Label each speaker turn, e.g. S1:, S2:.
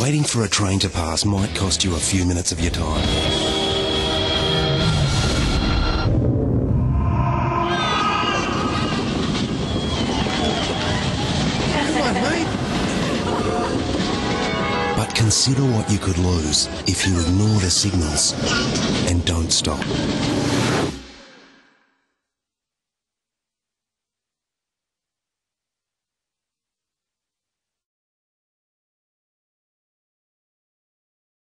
S1: Waiting for a train to pass might cost you a few minutes of your time. But consider what you could lose if you ignore the signals and don't stop.